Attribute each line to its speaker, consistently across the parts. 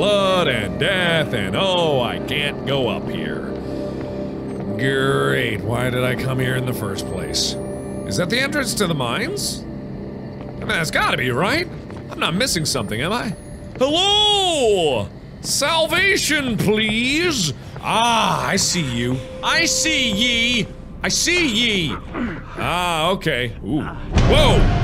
Speaker 1: blood and death and oh, I can't go up here. Great, why did I come here in the first place? Is that the entrance to the mines? I mean, that's gotta be, right? I'm not missing something, am I? Hello! Salvation, please! Ah, I see you. I see ye! I see ye! Ah, okay. Ooh. Whoa!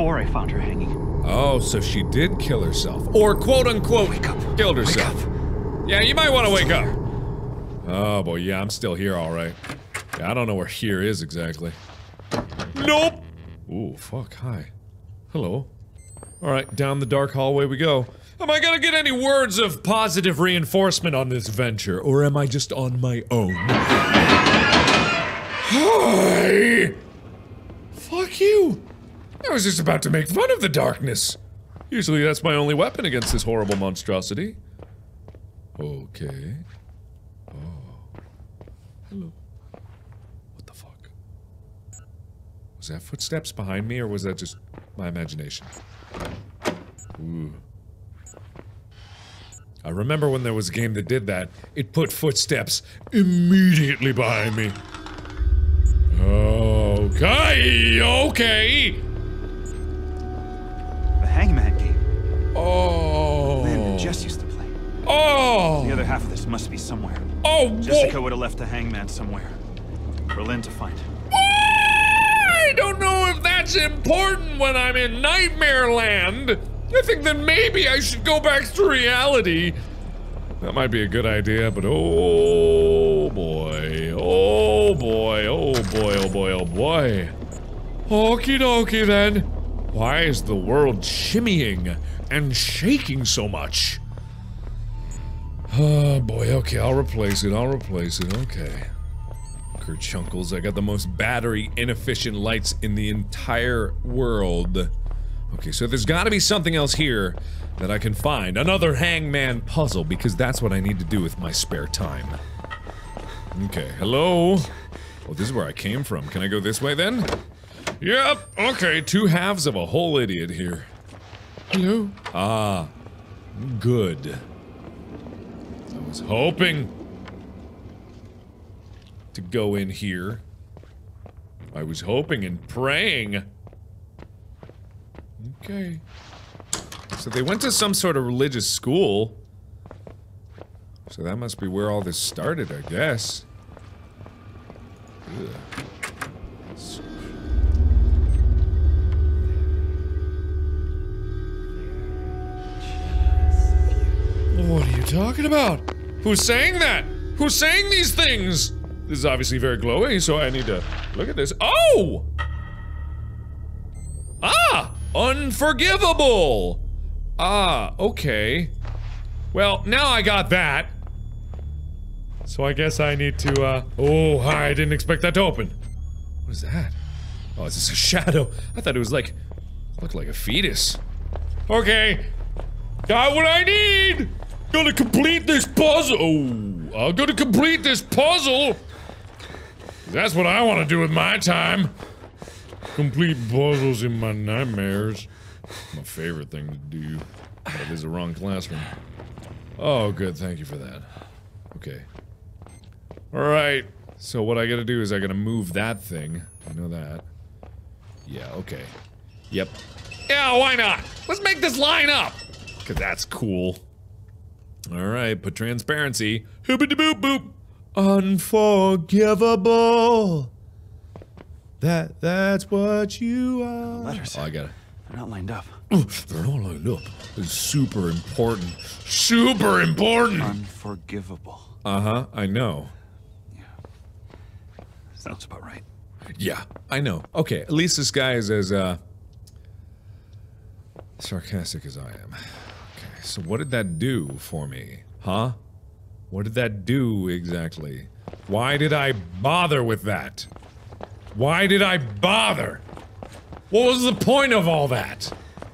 Speaker 2: Before I found her hanging.
Speaker 1: Oh, so she did kill herself. Or quote unquote
Speaker 2: Wake up.
Speaker 1: killed herself.
Speaker 2: Up.
Speaker 1: Yeah, you might want to wake up. Oh boy, yeah, I'm still here, alright. Yeah, I don't know where here is exactly. Nope! Ooh, fuck, hi. Hello. Alright, down the dark hallway we go. Am I gonna get any words of positive reinforcement on this venture, or am I just on my own? Hi! Fuck you! I was just about to make fun of the darkness. Usually that's my only weapon against this horrible monstrosity. Okay. Oh. Hello. What the fuck? Was that footsteps behind me, or was that just my imagination? Ooh. I remember when there was a game that did that. It put footsteps immediately behind me. Okay, okay. Oh.
Speaker 2: And Jess used to play.
Speaker 1: Oh.
Speaker 2: The other half of this must be somewhere.
Speaker 1: Oh,
Speaker 2: Jessica
Speaker 1: whoa.
Speaker 2: would have left the Hangman somewhere. For Lynn to find.
Speaker 1: I don't know if that's important when I'm in Nightmare Land. I think that maybe I should go back to reality. That might be a good idea, but oh boy, oh boy, oh boy, oh boy, oh boy. Okie dokie then. Why is the world shimmying and shaking so much? Oh boy, okay, I'll replace it, I'll replace it, okay. Kerchunkles, I got the most battery inefficient lights in the entire world. Okay, so there's gotta be something else here that I can find. Another hangman puzzle, because that's what I need to do with my spare time. Okay, hello? Oh, this is where I came from. Can I go this way then? Yep, okay, two halves of a whole idiot here. Hello? Ah, good. I was hoping to go in here. I was hoping and praying. Okay. So they went to some sort of religious school. So that must be where all this started, I guess. Ugh. What are you talking about? Who's saying that? Who's saying these things? This is obviously very glowy, so I need to look at this. Oh! Ah! Unforgivable! Ah, okay. Well, now I got that. So I guess I need to, uh... Oh, I didn't expect that to open. What is that? Oh, is this a shadow? I thought it was like... Looked like a fetus. Okay. Got what I need! Gonna complete this puzzle! Oh, I'm gonna complete this puzzle! That's what I want to do with my time. Complete puzzles in my nightmares. My favorite thing to do. That is the wrong classroom. Oh, good. Thank you for that. Okay. Alright. So what I gotta do is I gotta move that thing. I know that. Yeah, okay. Yep. Yeah, why not? Let's make this line up! Cause that's cool. Alright, put transparency. Hoopity boop boop. Unforgivable. That that's what you are.
Speaker 2: Letters.
Speaker 1: Oh, I got it.
Speaker 2: They're not lined up.
Speaker 1: They're all lined up. It's super important. Super important.
Speaker 2: Unforgivable.
Speaker 1: Uh huh. I know. Yeah.
Speaker 2: Sounds about right.
Speaker 1: Yeah, I know. Okay, at least this guy is as uh sarcastic as I am. So what did that do for me? Huh? What did that do exactly? Why did I bother with that? Why did I bother? What was the point of all that?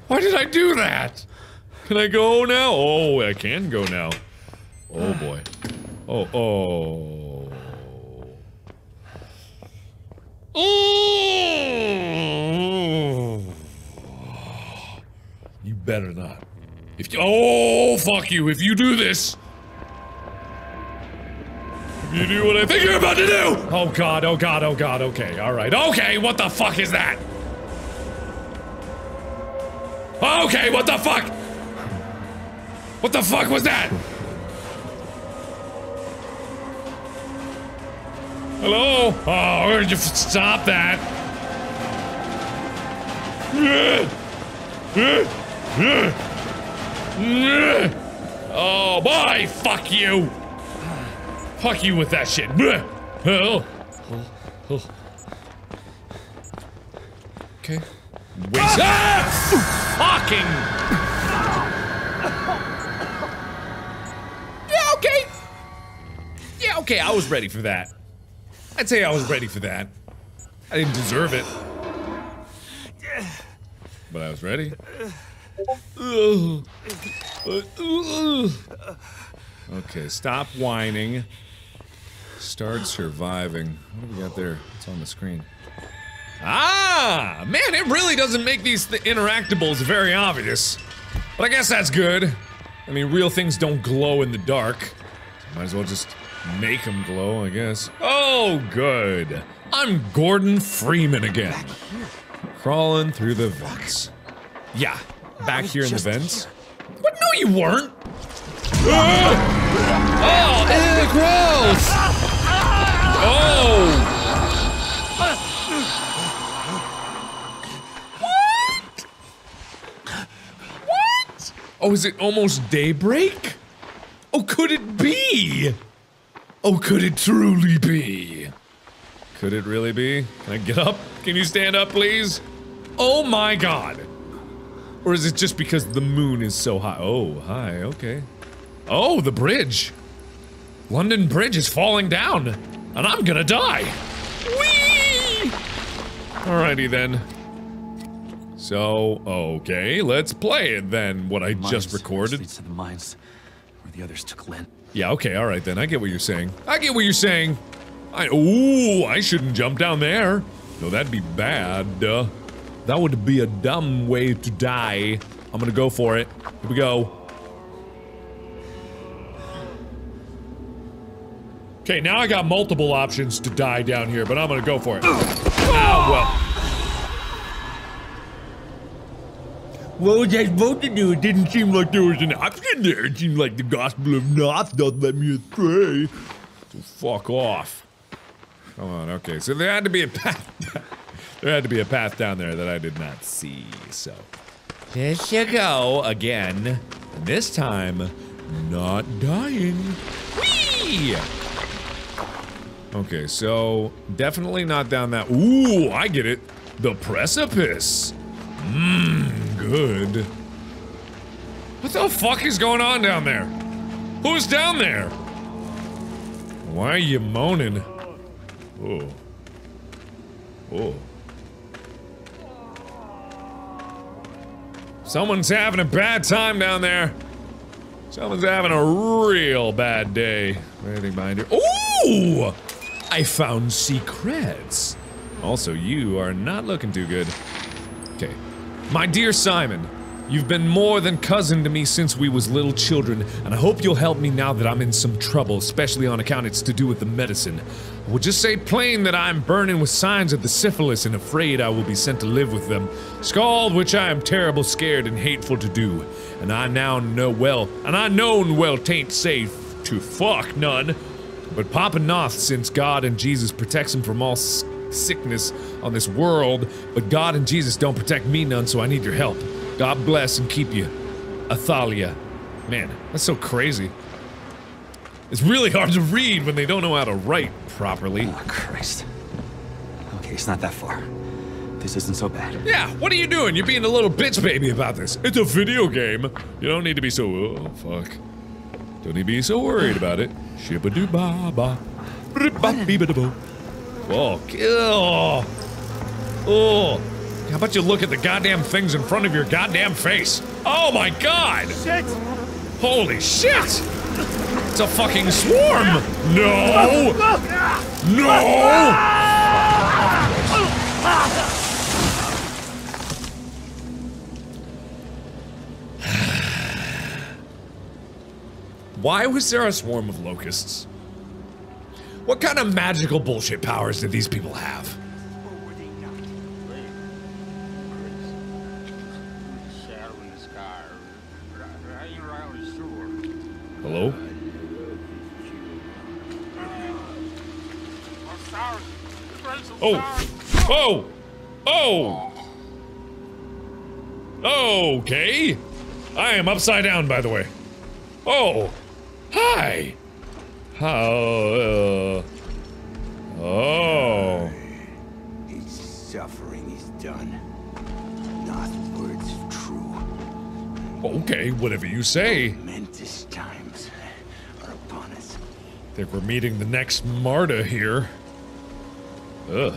Speaker 1: Why did I do that? Can I go now? Oh, I can go now. Oh boy. Oh, oh. Oh. You better not. If you- Oh, fuck you, if you do this! If you do what I think you're about to do! Oh god, oh god, oh god, okay, alright. Okay, what the fuck is that? Okay, what the fuck? What the fuck was that? Hello? Oh, where'd you stop that? Oh boy, fuck you! Fuck you with that shit. Oh. Oh. Okay. Wait. Ah! Fucking. Yeah, okay. Yeah, okay, I was ready for that. I'd say I was ready for that. I didn't deserve it. But I was ready. Okay, stop whining. Start surviving. What do we got there? It's on the screen. Ah! Man, it really doesn't make these th interactables very obvious. But I guess that's good. I mean, real things don't glow in the dark. So might as well just make them glow, I guess. Oh, good. I'm Gordon Freeman again. Crawling through the vents. Yeah, back here in the vents. What? No, you weren't. Ah! Oh, ew, gross! Oh! What? What? Oh, is it almost daybreak? Oh, could it be? Oh, could it truly be? Could it really be? Can I get up? Can you stand up, please? Oh my god. Or is it just because the moon is so high? Oh, hi, okay. Oh, the bridge. London Bridge is falling down, and I'm gonna die. Whee! Alrighty then. So, okay, let's play it then, what I just
Speaker 2: Mines.
Speaker 1: recorded.
Speaker 2: To the mines where the others took Lynn.
Speaker 1: Yeah, okay, alright then, I get what you're saying. I get what you're saying. I- Ooh, I shouldn't jump down there. No, that'd be bad. Uh, that would be a dumb way to die. I'm gonna go for it. Here we go. Okay, now I got multiple options to die down here, but I'm gonna go for it. Oh, well. What was I supposed to do? It didn't seem like there was an option there. It seemed like the Gospel of Knoth doesn't let me astray. So fuck off. Come on, okay. So there had to be a path. There had to be a path down there that I did not see, so. There you go again. And this time, not dying. Whee! Okay, so definitely not down that. Ooh, I get it. The precipice. Mmm, good. What the fuck is going on down there? Who's down there? Why are you moaning? Oh. Oh. Someone's having a bad time down there. Someone's having a real bad day. Anything behind you? Ooh! I found secrets. Also, you are not looking too good. Okay. My dear Simon, you've been more than cousin to me since we was little children, and I hope you'll help me now that I'm in some trouble, especially on account it's to do with the medicine. I will just say plain that I am burning with signs of the syphilis and afraid I will be sent to live with them. Scald, which I am terrible scared and hateful to do. And I now know well, and I known well tain't safe to fuck none. But Papa Knoth, since God and Jesus protects him from all sickness on this world, but God and Jesus don't protect me none, so I need your help. God bless and keep you. Athalia. Man, that's so crazy. It's really hard to read when they don't know how to write properly.
Speaker 2: Oh, Christ. Okay, it's not that far. This isn't so bad.
Speaker 1: Yeah, what are you doing? You're being a little bitch baby about this. It's a video game. You don't need to be so. Oh, fuck. Don't need to be so worried about it. Shibba doo ba ba. Whoa, oh, kill. Oh. How about you look at the goddamn things in front of your goddamn face? Oh my god!
Speaker 2: Shit!
Speaker 1: Holy shit! It's a fucking swarm! No! No! Why was there a swarm of locusts? What kind of magical bullshit powers did these people have? Hello?
Speaker 3: I'm sorry. Chris, I'm
Speaker 1: Oh! Oh! Oh! Okay. I am upside down, by the way. Oh! Hi! How, uh... Oh.
Speaker 4: His suffering is done. Not words true.
Speaker 1: Okay, whatever you say. Think we're meeting the next Marta here. Ugh.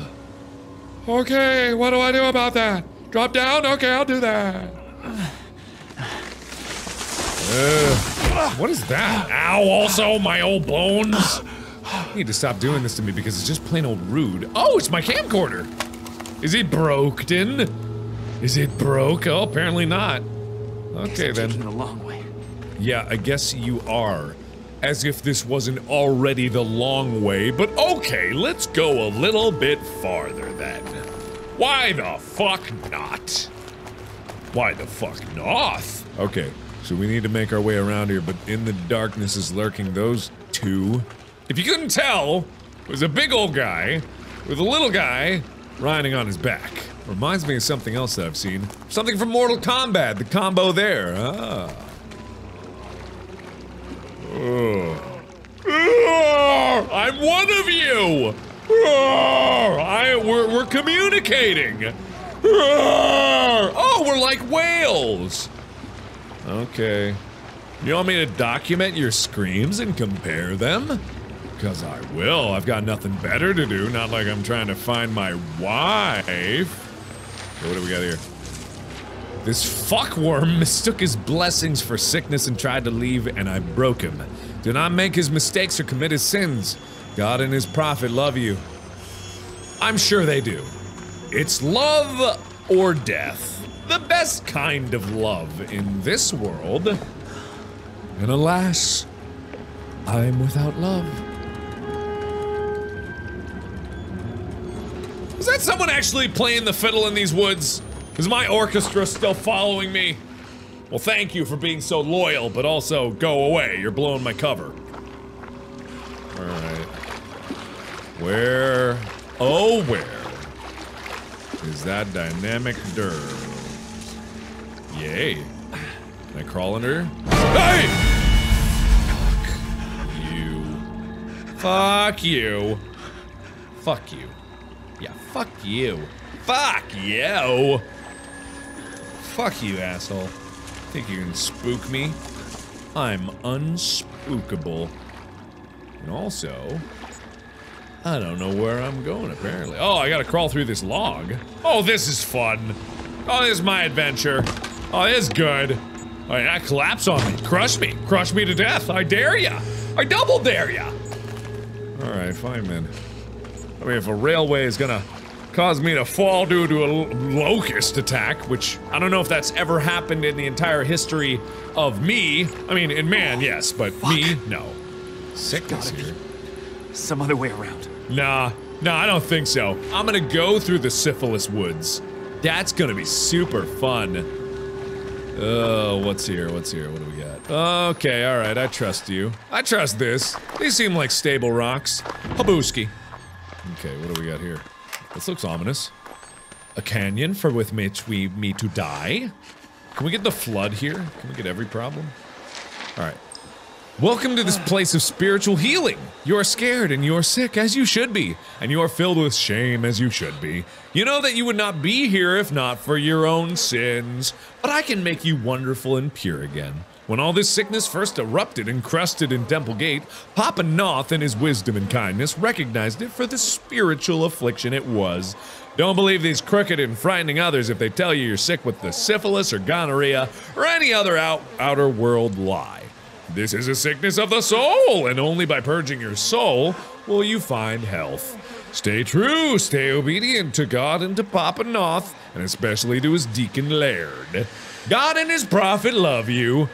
Speaker 1: Okay, what do I do about that? Drop down? Okay, I'll do that. Ugh. what is that? Ow, also, my old bones. You need to stop doing this to me because it's just plain old rude. Oh, it's my camcorder. Is it broken? Is it broke? Oh, apparently not. Okay, then.
Speaker 2: Taking a long way.
Speaker 1: Yeah, I guess you are. As if this wasn't already the long way, but okay, let's go a little bit farther then. Why the fuck not? Why the fuck not? Okay, so we need to make our way around here, but in the darkness is lurking those two. If you couldn't tell, was a big old guy with a little guy riding on his back. Reminds me of something else that I've seen. Something from Mortal Kombat, the combo there. Ah. I'm one of you! I, we're, we're communicating! Oh, we're like whales! Okay. You want me to document your screams and compare them? Because I will. I've got nothing better to do. Not like I'm trying to find my wife. What do we got here? This fuckworm mistook his blessings for sickness and tried to leave, and I broke him. Do not make his mistakes or commit his sins. God and his prophet love you. I'm sure they do. It's love or death. The best kind of love in this world. And alas, I'm without love. Is that someone actually playing the fiddle in these woods? Is my orchestra still following me? Well, thank you for being so loyal, but also go away. You're blowing my cover. Alright. Where, oh, where is that dynamic derb? Yay. Can I crawl under? Hey! Fuck you. Fuck you. Fuck you. Yeah, fuck you. Fuck you. Fuck you, asshole. Think you can spook me? I'm unspookable. And also, I don't know where I'm going, apparently. Oh, I gotta crawl through this log. Oh, this is fun. Oh, this is my adventure. Oh, this is good. Oh, yeah, collapse on me. Crush me. Crush me to death. I dare ya. I double dare ya. Alright, fine, man. I mean, if a railway is gonna cause me to fall due to a locust attack, which I don't know if that's ever happened in the entire history of me. I mean, in man, yes, but me, no. Sickness
Speaker 2: Gotta
Speaker 1: here.
Speaker 2: Some other way around.
Speaker 1: Nah, nah, I don't think so. I'm gonna go through the syphilis woods. That's gonna be super fun. Oh, what's here? What's here? What do we got? Okay, alright, I trust you. I trust this. These seem like stable rocks. Habooski. Okay, what do we got here? This looks ominous. A canyon for with which we meet to die? Can we get the flood here? Can we get every problem? Alright. Welcome to this place of spiritual healing. You are scared and you are sick as you should be, and you are filled with shame as you should be. You know that you would not be here if not for your own sins, but I can make you wonderful and pure again. When all this sickness first erupted and crusted in Temple Gate, Papa Knoth, in his wisdom and kindness, recognized it for the spiritual affliction it was. Don't believe these crooked and frightening others if they tell you you're sick with the syphilis or gonorrhea or any other out- outer world lie. This is a sickness of the soul, and only by purging your soul will you find health. Stay true, stay obedient to God and to Papa Knoth, and especially to his deacon Laird. God and his prophet love you.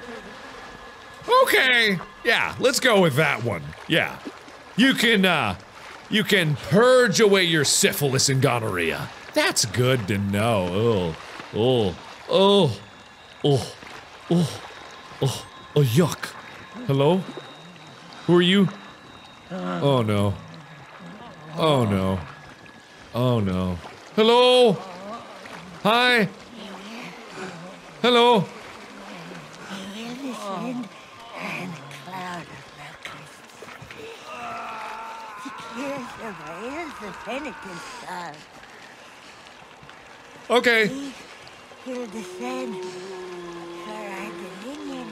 Speaker 1: Okay, Yeah, let's go with that one. Yeah. You can, uh, you can purge away your syphilis and gonorrhea. That's good to know. Oh, oh, oh, oh, oh, oh, oh, yuck. Hello? Who are you? Oh no. Oh no. Oh no. Hello? Hi? Hello?
Speaker 5: The penitent stars.
Speaker 1: Okay.
Speaker 5: He'll descend for our dominion.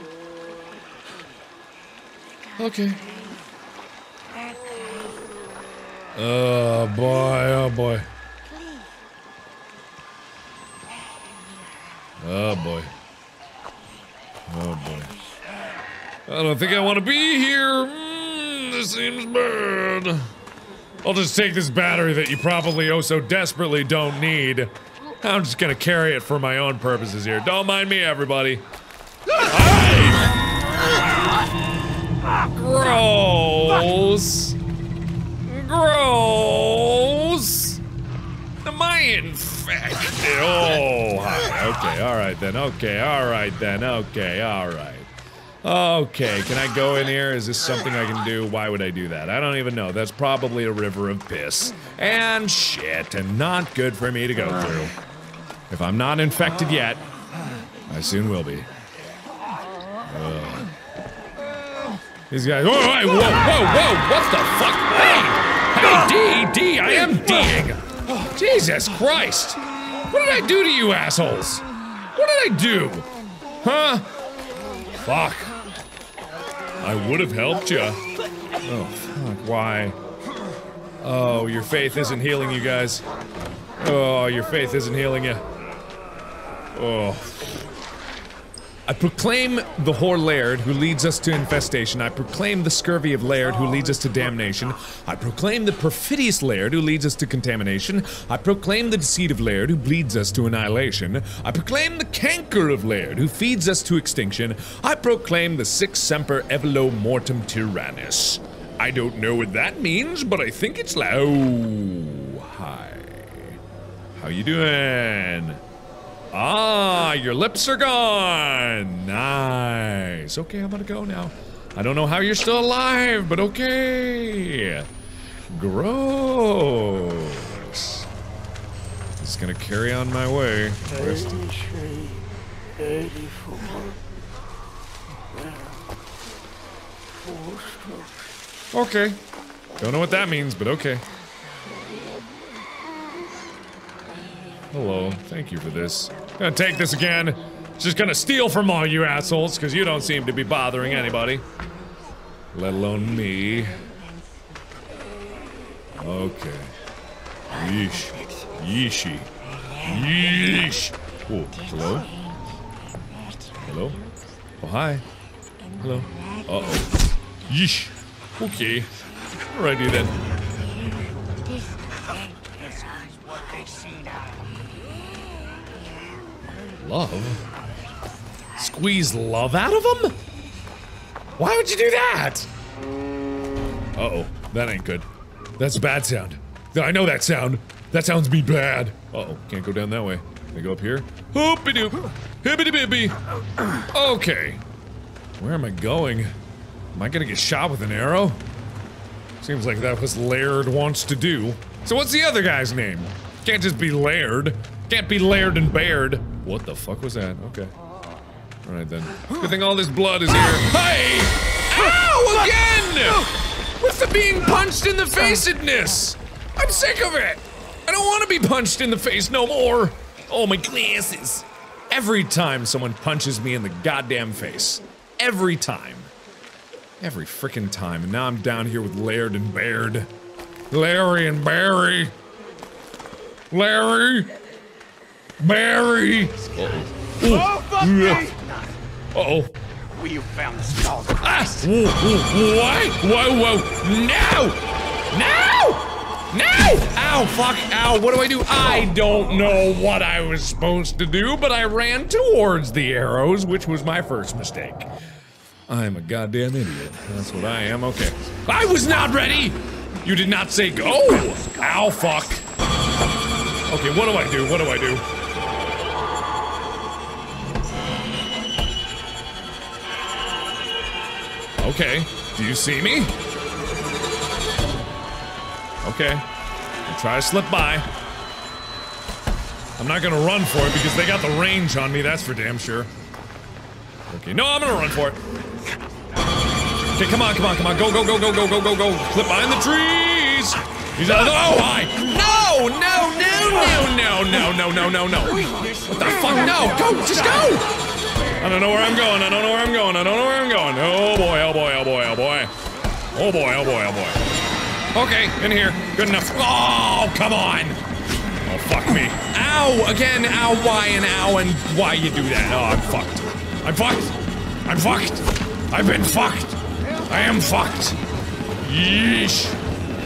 Speaker 1: Okay. Oh boy, oh boy. Oh boy. Oh boy. I don't think I want to be here. Mm, this seems bad. I'll just take this battery that you probably oh so desperately don't need. I'm just gonna carry it for my own purposes here. Don't mind me, everybody. Gross. Gross. Am I infected? Oh, okay, all right then. Okay, all right then. Okay, all right. Okay, can I go in here? Is this something I can do? Why would I do that? I don't even know. That's probably a river of piss. And shit, and not good for me to go through. If I'm not infected yet, I soon will be. Ugh. These guys. Whoa, whoa, whoa, whoa! What the fuck? Hey! Hey, D, D, I am D'ing! Jesus Christ! What did I do to you assholes? What did I do? Huh? Fuck. I would have helped you. Oh, fuck, why? Oh, your faith isn't healing you guys. Oh, your faith isn't healing you. Oh. I proclaim the whore Laird who leads us to infestation. I proclaim the scurvy of Laird who leads us to damnation. I proclaim the perfidious Laird who leads us to contamination. I proclaim the deceit of Laird who leads us to annihilation. I proclaim the canker of Laird who feeds us to extinction. I proclaim the sic semper evolo mortem tyrannis. I don't know what that means, but I think it's loud. Oh, hi. How you doing? Ah, your lips are gone. Nice. Okay, I'm gonna go now. I don't know how you're still alive, but okay. Gross. Just gonna carry on my way. Rest-
Speaker 5: 83, 84.
Speaker 1: Okay. Don't know what that means, but okay. Hello. Thank you for this. Gonna take this again. Just gonna steal from all you assholes, because you don't seem to be bothering anybody. Let alone me. Okay. Yeesh. Yeeshi. Yeesh. Oh, hello? Hello? Oh, hi. Hello? Uh-oh. Yeesh. Okay. Alrighty then. Love? Squeeze love out of them? Why would you do that? Uh-oh. That ain't good. That's a bad sound. I know that sound. That sounds me bad. Uh-oh. Can't go down that way. Can I go up here? Hoopy doop. Hibbity bibby. Okay. Where am I going? Am I gonna get shot with an arrow? Seems like that was Laird wants to do. So what's the other guy's name? Can't just be Laird. Can't be Laird and Baird. What the fuck was that? Okay. Alright then. Good thing all this blood is here. Hey! Ow! Again! What's the being punched in the facedness? I'm sick of it! I don't want to be punched in the face no more! Oh, my glasses! Every time someone punches me in the goddamn face. Every time. Every frickin' time. And now I'm down here with Laird and Baird. Larry and Barry. Larry. Barry. Uh-oh. Uh-oh.
Speaker 4: We found the skull.
Speaker 1: Ah! Whoa, whoa, what? Whoa, whoa. No! No! No! Ow, fuck, ow, what do I do? I don't know what I was supposed to do, but I ran towards the arrows, which was my first mistake. I'm a goddamn idiot. That's what I am. Okay. I was not ready! You did not say go! Ow, fuck. Okay, what do I do? What do I do? Okay. Do you see me? Okay. I'll try to slip by. I'm not gonna run for it because they got the range on me, that's for damn sure. Okay, no, I'm gonna run for it. Okay, come on, come on, come on. Go, go, go, go, go, go, go, go. Clip behind the trees. He's out. Oh, hi. No, no, no, no, no, no, no, no, no, no. What the fuck? No, go, just go. I don't know where I'm going. I don't know where I'm going. I don't know where I'm going. Oh boy, oh boy, oh boy, oh boy. Oh boy, oh boy, oh boy. Okay, in here. Good enough. Oh, come on. Oh, fuck me. Ow! Again, ow, why, and ow, and why you do that? Oh, I'm fucked. I'm fucked. I'm fucked. I've been fucked. I am fucked. Yeesh.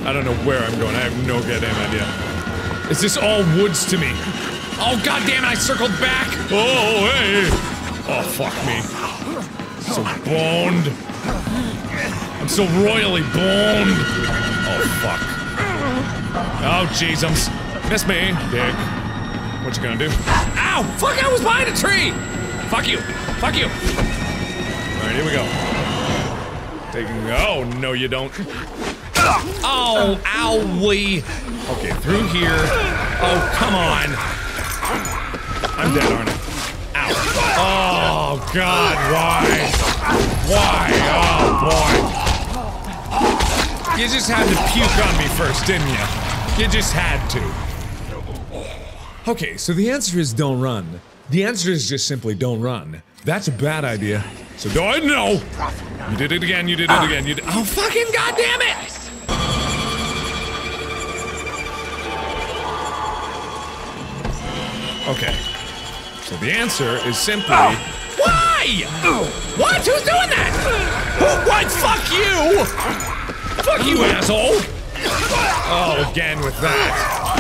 Speaker 1: I don't know where I'm going. I have no goddamn idea. Is this all woods to me? Oh, goddamn it, I circled back. Oh, hey. Fuck me. So boned. I'm so royally boned. Oh, fuck. Oh, I'm. Miss me, dick. What you gonna do? Ow! Fuck, I was behind a tree! Fuck you! Fuck you! Alright, here we go. Taking. Oh, no, you don't. Oh, owie! Okay, through here. Oh, come on! I'm dead, aren't I? Oh, God, why? Why? Oh, boy. You just had to puke on me first, didn't you? You just had to. Okay, so the answer is don't run. The answer is just simply don't run. That's a bad idea. So do I know? You did it again, you did it again, you did- Oh, fucking goddamn it! Okay. So the answer is simply. Why? What? Who's doing that? Who? What? Fuck you! Fuck you, asshole! Oh, again with that.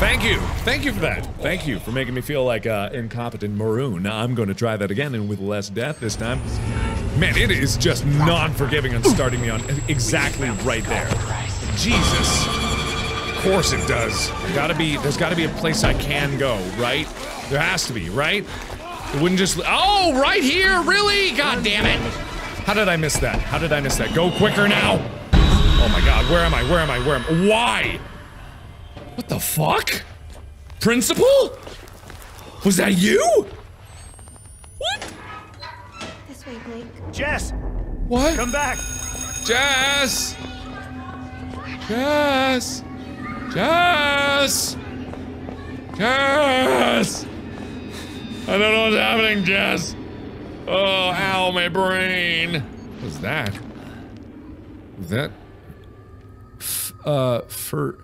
Speaker 1: Thank you. Thank you for that. Thank you for making me feel like uh, incompetent maroon. Now I'm going to try that again and with less death this time. Man, it is just non-forgiving on starting me on exactly right there. Jesus. Of course it does. Gotta be, there's gotta be a place I can go, right? There has to be, right? It wouldn't just, oh, right here, really? God damn it. How did I miss that? How did I miss that? Go quicker now. Oh my god, where am I? Where am I? Where am I? Why? What the fuck? Principal? Was that you? What?
Speaker 5: This.
Speaker 4: Jess,
Speaker 1: What?
Speaker 4: come back.
Speaker 1: Jess! Jess! Jess! Jess! I don't know what's happening, Jess. Oh, ow, my brain. What was that? Was that? F uh, for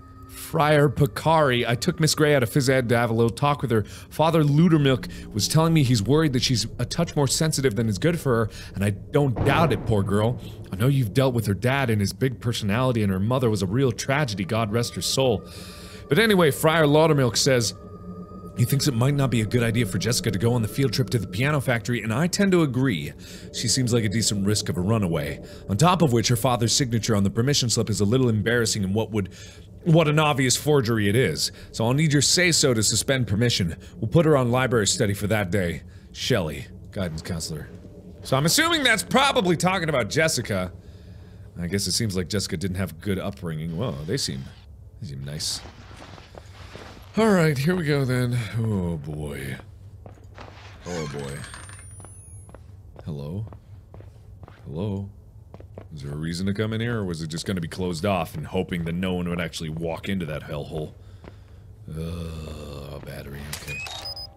Speaker 1: Friar Picari. I took Miss Gray out of phys ed to have a little talk with her. Father Loutermilch was telling me he's worried that she's a touch more sensitive than is good for her, and I don't doubt it, poor girl. I know you've dealt with her dad and his big personality, and her mother was a real tragedy, God rest her soul. But anyway, Friar Loutermilch says he thinks it might not be a good idea for Jessica to go on the field trip to the piano factory, and I tend to agree. She seems like a decent risk of a runaway. On top of which, her father's signature on the permission slip is a little embarrassing and what would. What an obvious forgery it is. So I'll need your say so to suspend permission. We'll put her on library study for that day. Shelley, guidance counselor. So I'm assuming that's probably talking about Jessica. I guess it seems like Jessica didn't have good upbringing. Well, they seem. They seem nice. All right, here we go then. Oh boy. Oh boy. Hello? Hello? Is there a reason to come in here, or was it just gonna be closed off and hoping that no one would actually walk into that hellhole? Ugh, battery, okay.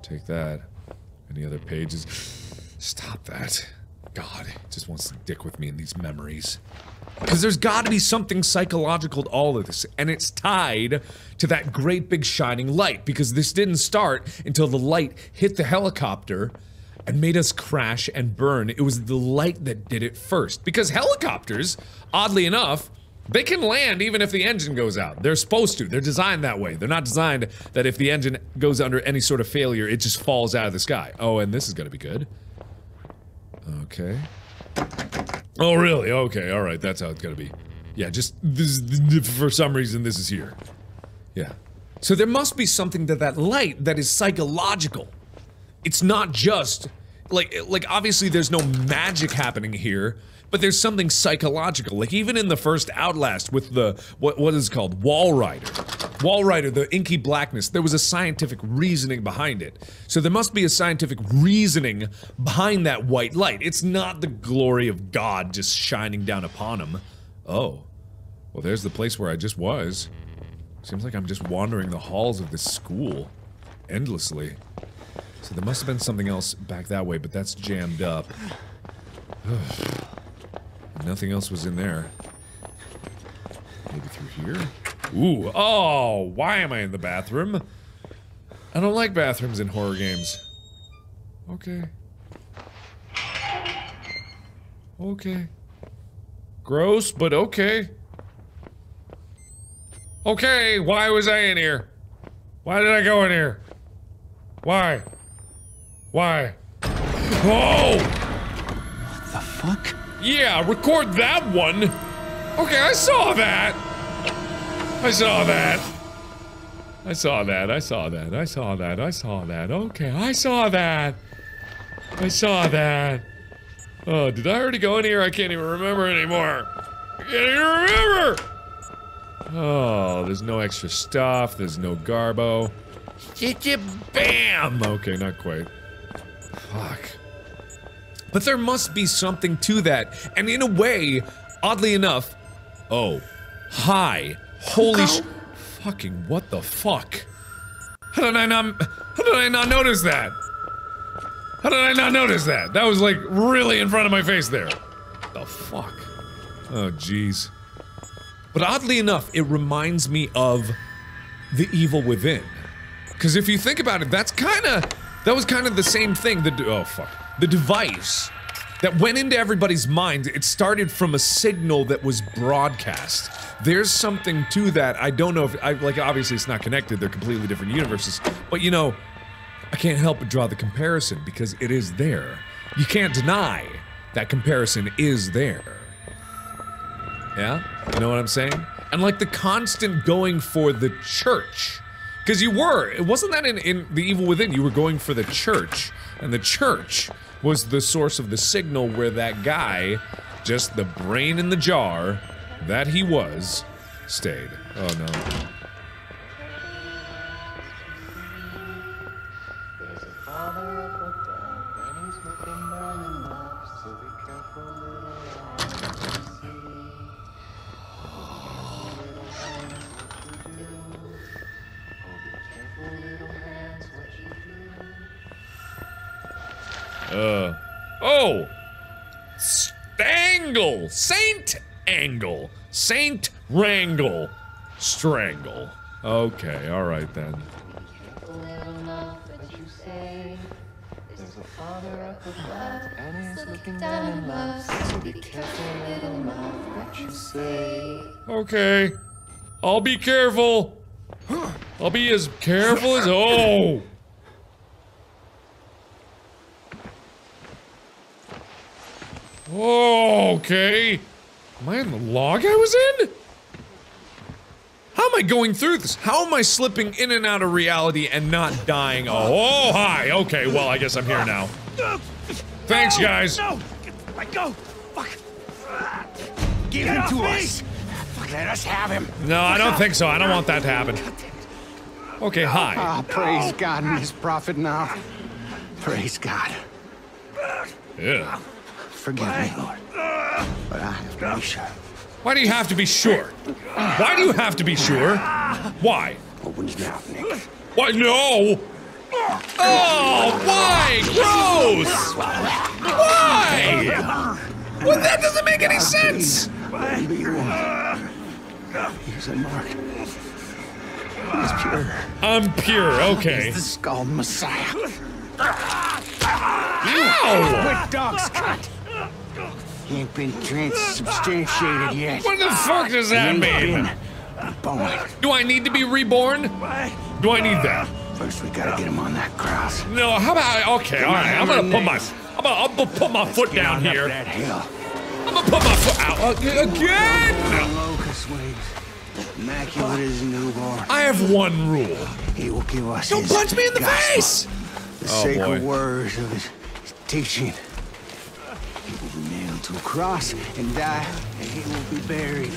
Speaker 1: Take that. Any other pages? Stop that. God, just wants to dick with me in these memories. Because there's got to be something psychological to all of this, and it's tied to that great big shining light. Because this didn't start until the light hit the helicopter and made us crash and burn. It was the light that did it first. Because helicopters, oddly enough, They can land even if the engine goes out. They're supposed to. They're designed that way. They're not designed that if the engine goes under any sort of failure, it just falls out of the sky. Oh, and this is gonna be good. Okay. Oh, really? Okay, alright, that's how it's gonna be. Yeah, just this, for some reason, this is here. Yeah. So there must be something to that light that is psychological. It's not just like like obviously there's no magic happening here, but there's something psychological. Like even in the first Outlast with the what what is it called Walrider. Wall Rider, the inky blackness, there was a scientific reasoning behind it. So there must be a scientific reasoning behind that white light. It's not the glory of God just shining down upon him. Oh. Well, there's the place where I just was. Seems like I'm just wandering the halls of this school endlessly. So there must have been something else back that way, but that's jammed up. Nothing else was in there. Maybe through here? Ooh, oh, why am I in the bathroom? I don't like bathrooms in horror games. Okay. Okay. Gross, but okay. Okay, why was I in here? Why did I go in here? Why? Why? Oh!
Speaker 2: What the fuck?
Speaker 1: Yeah, record that one! Okay, I saw that! I saw that! I saw that, I saw that, I saw that, I saw that. Okay, I saw that! I saw that. Oh, did I already go in here? I can't even remember anymore. I can't even remember! Oh, there's no extra stuff, there's no garbo. Bam! Okay, not quite. Fuck. But there must be something to that. And in a way, oddly enough. Oh. Hi. Holy sh. Fucking what the fuck? How did I not. How did I not notice that? How did I not notice that? That was like really in front of my face there. The fuck? Oh, jeez. But oddly enough, it reminds me of The Evil Within. Because if you think about it, that's kind of. That was kind of the same thing. The. Oh, fuck. The device that went into everybody's mind, it started from a signal that was broadcast. There's something to that. I don't know if. I, like, obviously, it's not connected. They're completely different universes. But you know, I can't help but draw the comparison because it is there. You can't deny that comparison is there. Yeah? You know what I'm saying? And like the constant going for the church. Because you were, it wasn't that in, in The Evil Within, you were going for the church. And the church was the source of the signal where that guy, just the brain in the jar that he was, stayed. Oh no. Uh. Oh! Stangle! Saint Angle! Saint Wrangle! Strangle. Okay, alright then.
Speaker 6: What you say.
Speaker 1: Okay. I'll be careful. I'll be as careful as. Oh! Oh, okay. Am I in the log I was in? How am I going through this? How am I slipping in and out of reality and not dying? Oh, oh hi. Okay, well, I guess I'm here now. Thanks, guys.
Speaker 4: No! Let go! Fuck! Give him to us! Fuck, let us have him!
Speaker 1: No, I don't think so. I don't want that to happen. Okay, hi.
Speaker 4: Ah, praise God and his prophet now. Praise God.
Speaker 1: Yeah.
Speaker 4: Forgive me, Lord. But I have to be sure.
Speaker 1: Why do you have to be sure? Why do you have to be sure? Why?
Speaker 4: Open his mouth, Nick.
Speaker 1: Why? No! Oh, why? Gross! Why? Well, that doesn't make any sense!
Speaker 4: Whatever you. He's a mark. He's pure.
Speaker 1: I'm pure, okay.
Speaker 4: He's the skull messiah.
Speaker 1: Ow!
Speaker 4: With dog's cut. He ain't been transubstantiated yet.
Speaker 1: What the fuck does that mean?
Speaker 4: been born.
Speaker 1: Do I need to be reborn? Do I need that?
Speaker 4: First, we gotta get him on that cross.
Speaker 1: No, how about okay, all right. I'm gonna put my I'm gonna, I'm put my foot
Speaker 4: Get
Speaker 1: down here.
Speaker 4: that hill.
Speaker 1: I'm gonna put my foot out ag- again.
Speaker 4: Locust wings. Immaculate newborn.
Speaker 1: I have one rule.
Speaker 4: He will give us
Speaker 1: Don't punch me in the
Speaker 4: gospel,
Speaker 1: face.
Speaker 4: The
Speaker 1: Oh,
Speaker 4: sacred
Speaker 1: boy.
Speaker 4: words of his teaching. He will to a cross and die, and he will be buried.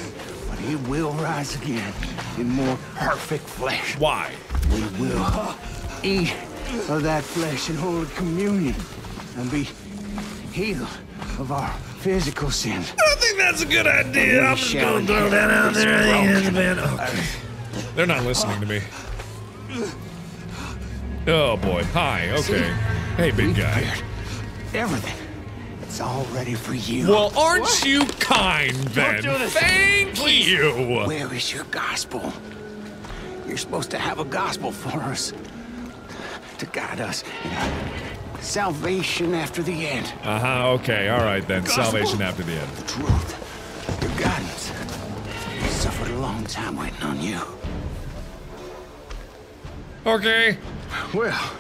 Speaker 4: But he will rise again in more perfect flesh.
Speaker 1: Why?
Speaker 4: We will eat of that flesh and hold communion and be healed of our physical sins.
Speaker 1: I think that's a good idea. I'm just gonna throw that out there. man. Okay. They're not listening to me. Oh boy. Hi. Okay. Hey, big guy.
Speaker 4: Everything. It's all ready for you.
Speaker 1: Well, aren't you kind then?
Speaker 4: do this.
Speaker 1: Thank you.
Speaker 4: Where is your gospel? You're supposed to have a gospel for us. To guide us in our salvation after the end.
Speaker 1: Uh huh. Okay. All right then.
Speaker 4: Gospel.
Speaker 1: Salvation after the end.
Speaker 4: The truth. Your guidance. We suffered a long time waiting on you.
Speaker 1: Okay.
Speaker 4: Well,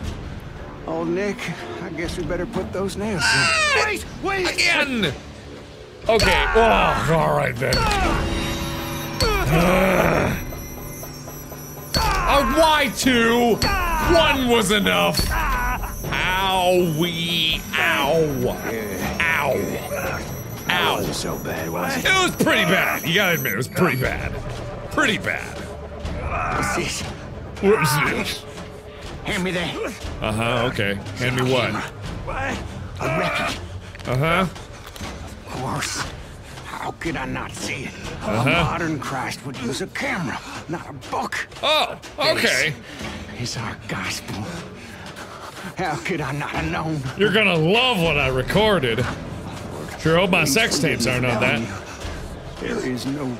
Speaker 4: old Nick, I guess we better put those nails in. Wait, wait!
Speaker 1: Again. Okay. Oh, all right then. Uh, why two? One was enough. Owie. Ow. Ow. Ow.
Speaker 4: wasn't so bad, was it?
Speaker 1: It was pretty bad. You gotta admit, it was pretty bad. Pretty bad.
Speaker 4: What's this?
Speaker 1: What's this?
Speaker 4: Hand me that.
Speaker 1: Uh huh. Okay. Hand me what?
Speaker 4: A record.
Speaker 1: Uh huh.
Speaker 4: Of course. How could I not see it?
Speaker 1: Uh-huh.
Speaker 4: A modern Christ would use a camera, not a book.
Speaker 1: Oh. Okay.
Speaker 4: It's our gospel. How could I not have known?
Speaker 1: You're gonna love what I recorded. Sure hope my sex tapes aren't on that.
Speaker 4: There is no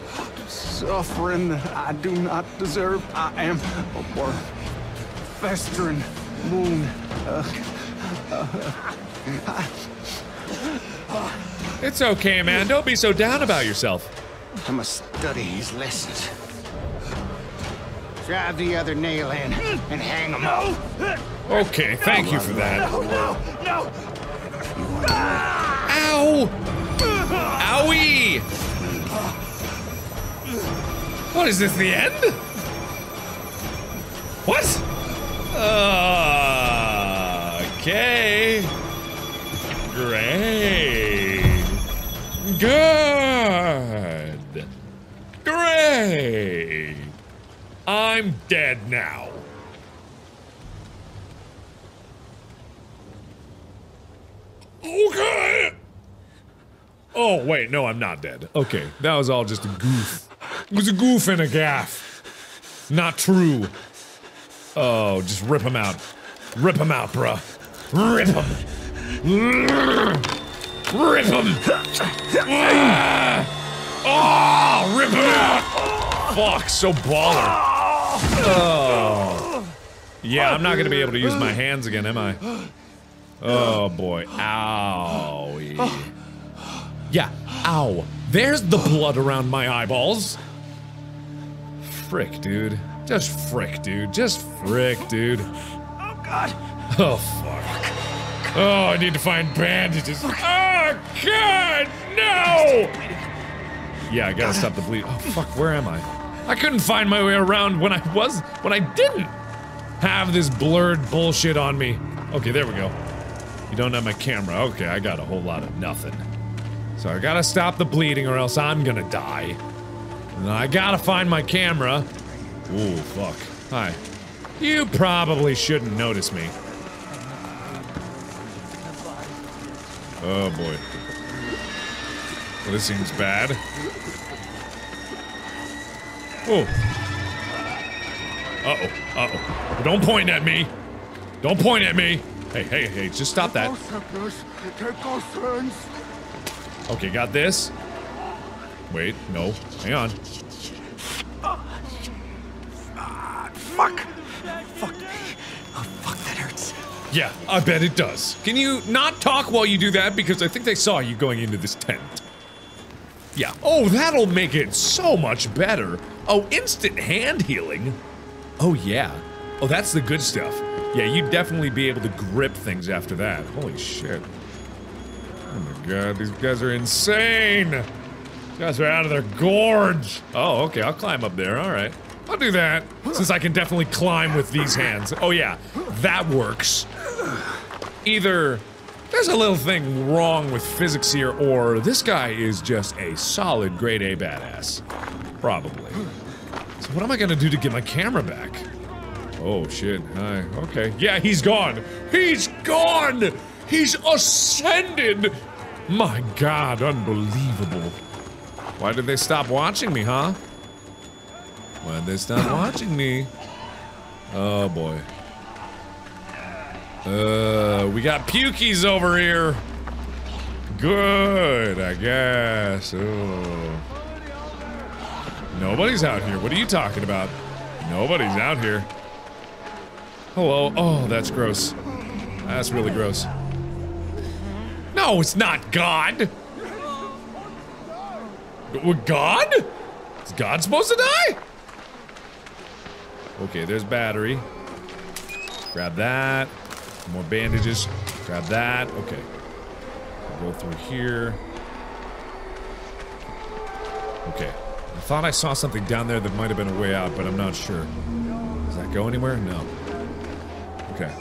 Speaker 4: suffering that I do not deserve. I am a worm, festering wound.
Speaker 1: It's okay, man. Don't be so down about yourself.
Speaker 4: I must study his lessons. Drive the other nail in and hang him up.
Speaker 1: Okay, thank you for that.
Speaker 4: No, no.
Speaker 1: Ow! Owie! What is this, the end? What? Okay. Great. Good. Great. I'm dead now. Okay. Oh, wait, no, I'm not dead. Okay, that was all just a goof. It was a goof and a gaff. Not true. Oh, just rip him out. Rip him out, bruh. Rip him. Rip him. Ah! Oh, rip him out. Fuck, so baller. Oh. Yeah, I'm not gonna be able to use my hands again, am I? Oh boy. Ow. Yeah, ow. There's the blood around my eyeballs. Frick, dude. Just frick, dude. Just frick, dude.
Speaker 4: Oh, God.
Speaker 1: Oh, fuck. Oh, I need to find bandages. Oh, God, no! Yeah, I gotta stop the bleed. Oh, fuck, where am I? I couldn't find my way around when I was, when I didn't have this blurred bullshit on me. Okay, there we go. You don't have my camera. Okay, I got a whole lot of nothing. So I gotta stop the bleeding or else I'm gonna die. And I gotta find my camera. Ooh, fuck. Hi. You probably shouldn't notice me. Oh boy. Well, this seems bad. Oh. Uh-oh. Uh-oh. Don't point at me. Don't point at me. Hey, hey, hey, just stop that. Okay, got this. Wait, no. Hang on.
Speaker 4: Fuck. Fuck. Oh, fuck, that hurts.
Speaker 1: Yeah, I bet it does. Can you not talk while you do that? Because I think they saw you going into this tent. Yeah. Oh, that'll make it so much better. Oh, instant hand healing. Oh, yeah. Oh, that's the good stuff. Yeah, you'd definitely be able to grip things after that. Holy shit. Oh my god, these guys are insane! These guys are out of their gorge! Oh, okay, I'll climb up there, alright. I'll do that, since I can definitely climb with these hands. Oh yeah, that works. Either there's a little thing wrong with physics here, or this guy is just a solid grade A badass. Probably. So what am I gonna do to get my camera back? Oh shit, hi, okay. Yeah, he's gone! He's gone! He's ascended! My god, unbelievable. Why did they stop watching me, huh? Why they stop watching me? Oh boy. Uh, we got pukies over here. Good, I guess. Oh. Nobody's out here. What are you talking about? Nobody's out here. Hello. Oh, that's gross. That's really gross. No, it's not God. God? Is God supposed to die? Okay, there's battery. Grab that. More bandages. Grab that. Okay. Go through here. Okay. I thought I saw something down there that might have been a way out, but I'm not sure. Does that go anywhere? No. Okay.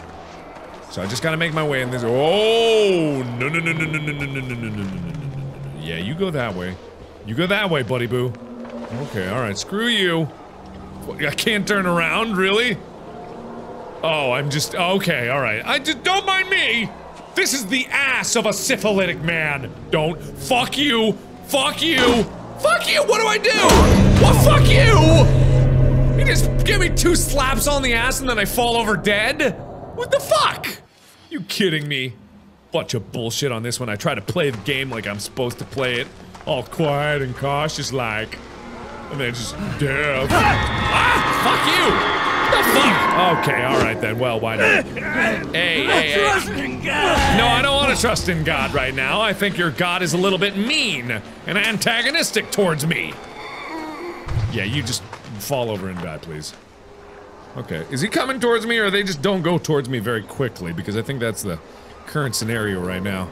Speaker 1: So I just gotta make my way in this. Oh no no no no no no no no no no no no no no. Yeah, you go that way. You go that way, buddy boo. Okay, all right. Screw you. I can't turn around, really? Oh, I'm just okay. All right. I just don't mind me. This is the ass of a syphilitic man. Don't. Fuck you. Fuck you. Fuck you. What do I do? What? Fuck you. You just give me two slaps on the ass and then I fall over dead. What the fuck? You kidding me? Bunch of bullshit on this one. I try to play the game like I'm supposed to play it. All quiet and cautious like. And then just death. ah! Fuck you! What the fuck? Okay, alright then. Well, why not? Hey, hey, hey. No, I don't want to trust in God right now. I think your God is a little bit mean and antagonistic towards me. Yeah, you just fall over and die, please. Okay. Is he coming towards me or they just don't go towards me very quickly? Because I think that's the current scenario right now.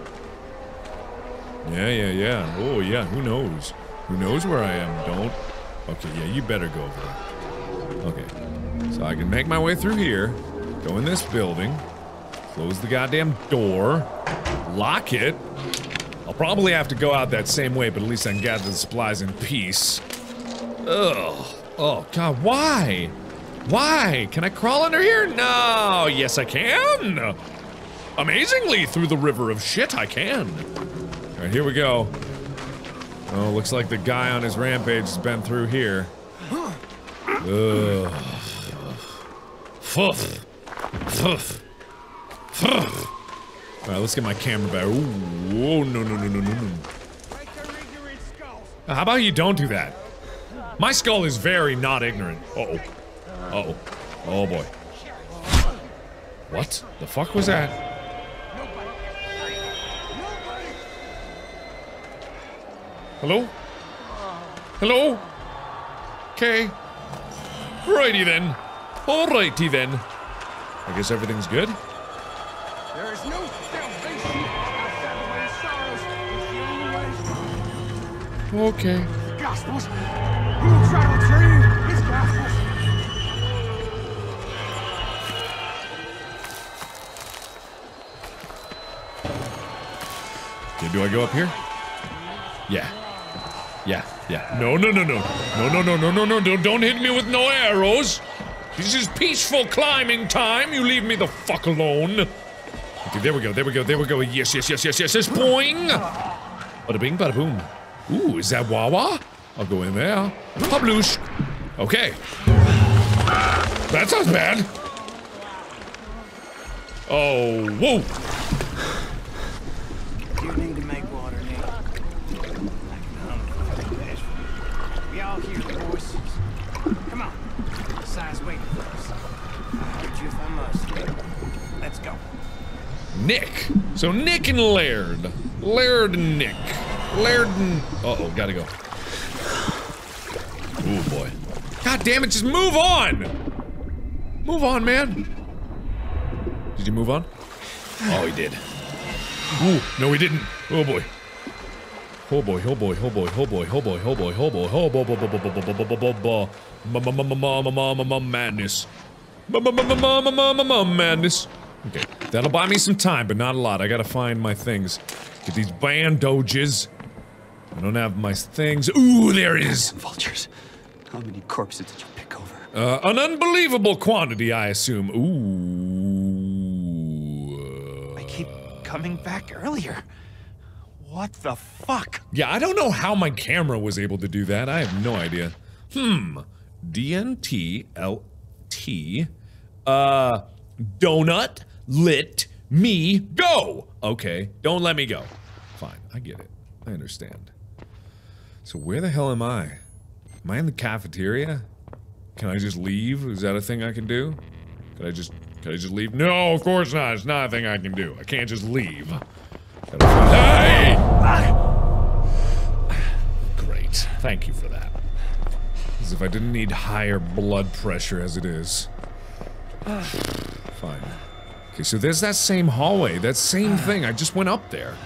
Speaker 1: Yeah, yeah, yeah. Oh, yeah, who knows? Who knows where I am? Don't. Okay, yeah, you better go over there. Okay. So I can make my way through here, go in this building, close the goddamn door, lock it. I'll probably have to go out that same way, but at least I can gather the supplies in peace. Ugh. Oh, God, why? Why? Can I crawl under here? No. Yes, I can. Amazingly, through the river of shit, I can. All right, here we go. Oh, looks like the guy on his rampage has been through here. Ugh. Fuff. Fuff. Fuff. All right, let's get my camera back. Ooh, whoa, no, no, no, no, no, no. How about you don't do that? My skull is very not ignorant. Uh oh. Uh oh. Oh boy. What the fuck was that? Hello? Hello? Okay. Righty then. Alrighty then. I guess everything's good.
Speaker 4: There is no salvation outside of my sorrows. It's the only way.
Speaker 1: Okay.
Speaker 4: Gospels. You will try to his gospels.
Speaker 1: Okay, do I go up here? Yeah. Yeah, yeah. No, no, no, no. No, no, no, no, no, no. Don't, don't hit me with no arrows. This is peaceful climbing time. You leave me the fuck alone. Okay, there we go, there we go, there we go. Yes, yes, yes, yes, yes, yes. Boing! Bada bing, bada boom. Ooh, is that Wawa? I'll go in there. Pabloosh. Okay. That sounds bad. Oh, whoa.
Speaker 4: Nick.
Speaker 1: So Nick and Laird. Laird and Nick. Lairden. Uh oh, gotta go. Oh boy. God damn it, just move on! Move on, man. Did you move on? Oh, he did. Ooh, no, he didn't. Oh boy. Oh boy, oh boy, oh boy, oh boy, oh boy, oh boy, oh boy, oh boy, boy, boy, boy, boy, boy, boy, boy, boy, boy. Madness. Madness. Okay, that'll buy me some time, but not a lot. I gotta find my things. Get these bandages. I don't have my things. Ooh, there it is.
Speaker 2: Vultures. How many corpses did you pick over?
Speaker 1: Uh, an unbelievable quantity, I assume. Ooh.
Speaker 2: I keep coming back earlier. What the fuck?
Speaker 1: Yeah, I don't know how my camera was able to do that. I have no idea. Hmm. DNTLT. Uh, donut, lit, me, go! Okay, don't let me go. Fine, I get it. I understand. So where the hell am I? Am I in the cafeteria? Can I just leave? Is that a thing I can do? Can I just, can I just leave? No, of course not. It's not a thing I can do. I can't just leave. Hey! Great. Thank you for that. As if I didn't need higher blood pressure as it is. Fine. Okay, so there's that same hallway, that same thing. I just went up there.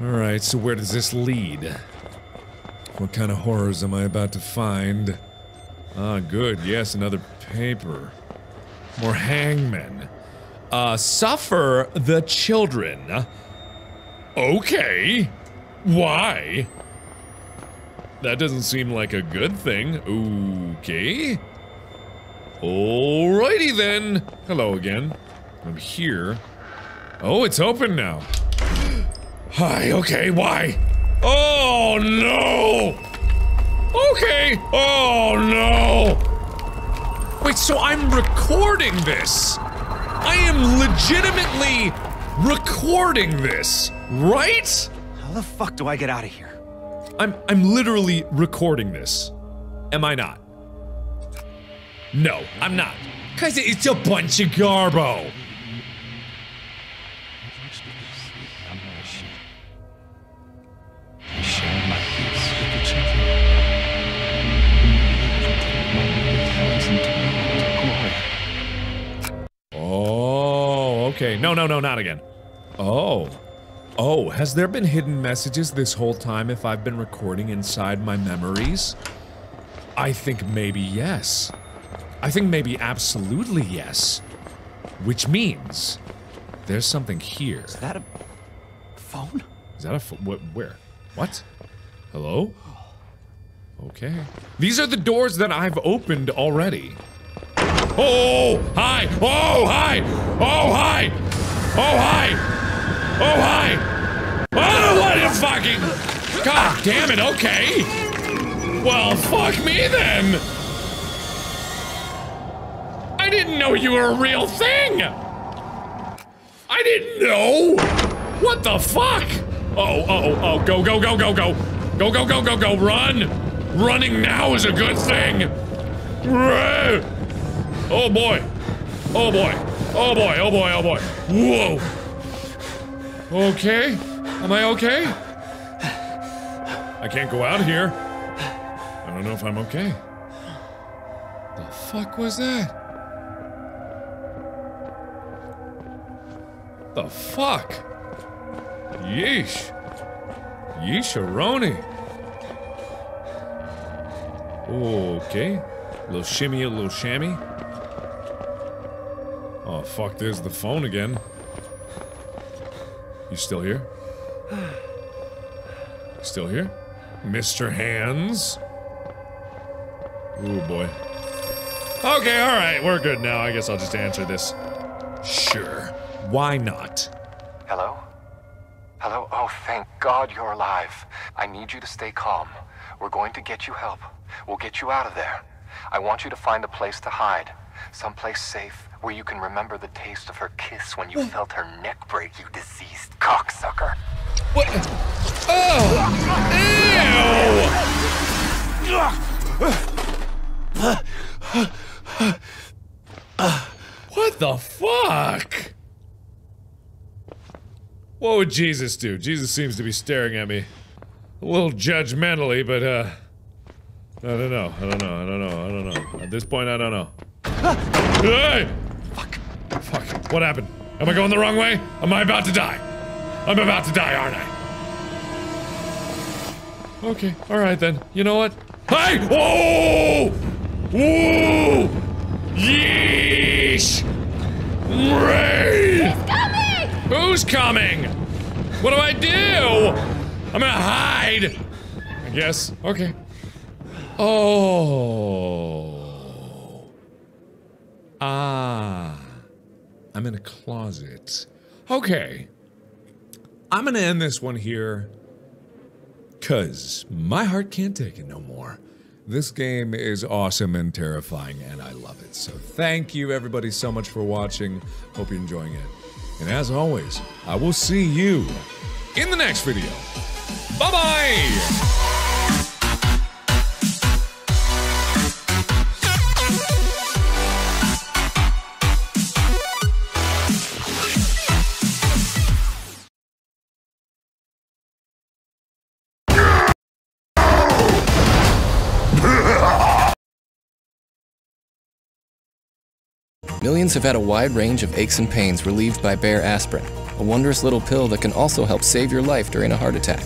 Speaker 1: Alright, so where does this lead? What kind of horrors am I about to find? Ah, good. Yes, another paper. More hangmen. Uh, suffer the children. Okay. Why? That doesn't seem like a good thing. Okay. Alrighty then. Hello again. I'm here. Oh, it's open now. Hi, okay, why? Oh no! Okay! Oh no! Wait, so I'm recording this! I am legitimately recording this, right?
Speaker 2: How the fuck do I get out of here?
Speaker 1: I'm I'm literally recording this. Am I not? No, I'm not. Cause it's a bunch of garbo. Oh, okay. No, no, no, not again. Oh. Oh, has there been hidden messages this whole time if I've been recording inside my memories? I think maybe yes. I think maybe absolutely yes. Which means there's something here.
Speaker 2: Is that a phone?
Speaker 1: Is that a pho- what? Where? What? Hello? Okay. These are the doors that I've opened already. Oh, hi! Oh, hi! Oh, hi! Oh, hi! Oh, hi! Oh, what the fucking... God damn it, okay! Well, fuck me then! I didn't know you were a real thing! I didn't know! What the fuck? Oh, oh, oh, go, go, go, go, go. Go, go, go, go, go, run! Running now is a good thing! Oh boy. Oh boy. Oh boy, oh boy, oh boy. Whoa. Okay. Am I okay? I can't go out here. I don't know if I'm okay. The fuck was that? The fuck? Yeesh. Yeesharoni. Okay. Little shimmy, a little shammy. Oh, fuck, there's the phone again. You still here? Still here? Mr. Hands? Ooh, boy. Okay, alright, we're good now. I guess I'll just answer this. Sure. Why not?
Speaker 7: Hello? Hello? Oh, thank God you're alive. I need you to stay calm. We're going to get you help. We'll get you out of there. I want you to find a place to hide. Someplace safe where you can remember the taste of her kiss when you felt her neck break, you diseased cocksucker.
Speaker 1: What? Oh! Ew! What the fuck?
Speaker 2: What would Jesus do? Jesus seems to be staring at me. A little judgmentally, but, uh... I don't know, I don't know, I don't know, I don't know. At this point, I don't know. hey! Fuck. Fuck. What happened? Am I going the wrong way? Am I about to die? I'm about to die, aren't I? Okay, alright then. You know what? Hey! Whoa! Whoa! Yeesh! Ray! Who's coming? What do I do? I'm gonna hide. I guess. Okay. Oh. Ah. I'm in a closet. Okay. I'm gonna end this one here. Cause my heart can't take it no more. This game is awesome and terrifying, and I love it. So thank you everybody so much for watching. Hope you're enjoying it. And as always, I will see you in the next video. Bye-bye!
Speaker 8: Millions have had a wide range of aches and pains relieved by Bayer aspirin, a wondrous little pill that can also help save your life during a heart attack.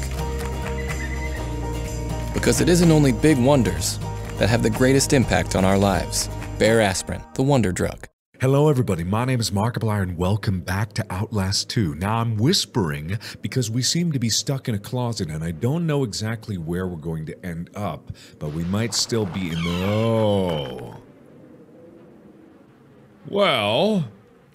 Speaker 8: Because it isn't only big wonders that have the greatest impact on our lives. Bayer aspirin, the wonder drug.
Speaker 1: Hello, everybody. My name is Markiplier, and welcome back to Outlast 2. Now, I'm whispering because we seem to be stuck in a closet, and I don't know exactly where we're going to end up, but we might still be in the. Oh. Well,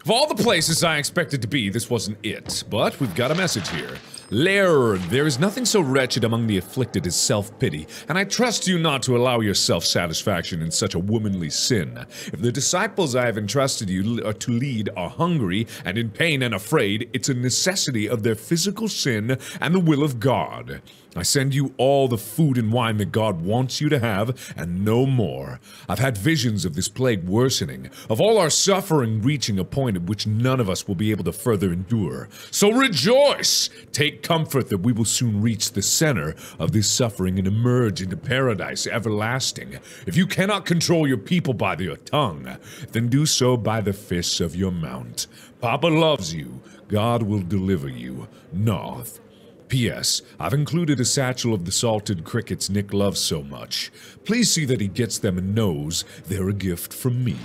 Speaker 1: of all the places I expected to be, this wasn't it. But we've got a message here. Laird, there is nothing so wretched among the afflicted as self-pity, and I trust you not to allow your self-satisfaction in such a womanly sin. If the disciples I have entrusted you uh, to lead are hungry and in pain and afraid, it's a necessity of their physical sin and the will of God. I send you all the food and wine that God wants you to have, and no more. I've had visions of this plague worsening, of all our suffering reaching a point at which none of us will be able to further endure. So rejoice! Take comfort that we will soon reach the center of this suffering and emerge into paradise everlasting. If you cannot control your people by your tongue, then do so by the fists of your mount. Papa loves you. God will deliver you. Knoth. P.S. I've included a satchel of the salted crickets Nick loves so much. Please see that he gets them and knows they're a gift from me.